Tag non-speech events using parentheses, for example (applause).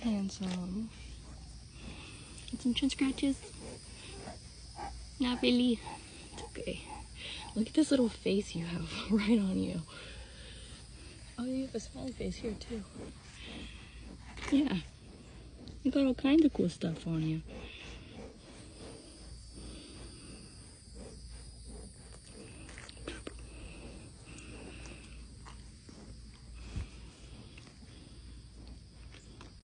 handsome. Get some chin scratches? Not really. It's okay. Look at this little face you have (laughs) right on you. Oh, you have a smiley face here too. Yeah. You got all kinds of cool stuff on you.